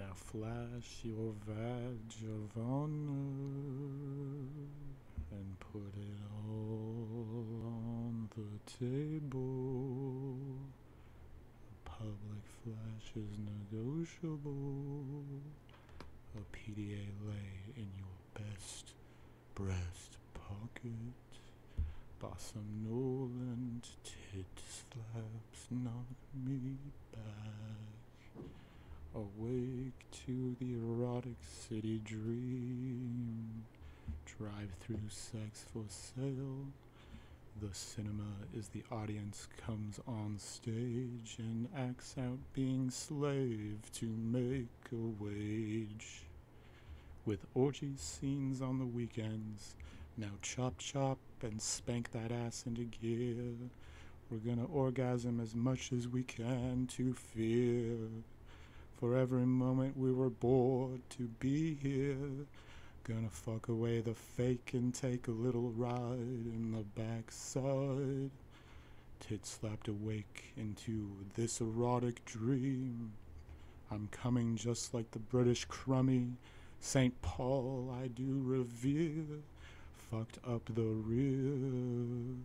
Now flash your badge of honor and put it all on the table. Public flash is negotiable. A PDA lay in your best breast pocket. Bosomnolent tit slaps knock me back. Awake to the erotic city dream. Drive through sex for sale. The cinema is the audience comes on stage and acts out being slave to make a wage. With orgy scenes on the weekends, now chop chop and spank that ass into gear. We're gonna orgasm as much as we can to fear. For every moment we were bored to be here. Gonna fuck away the fake and take a little ride in the backside. Tit slapped awake into this erotic dream. I'm coming just like the British crummy. St. Paul I do revere. Fucked up the rear.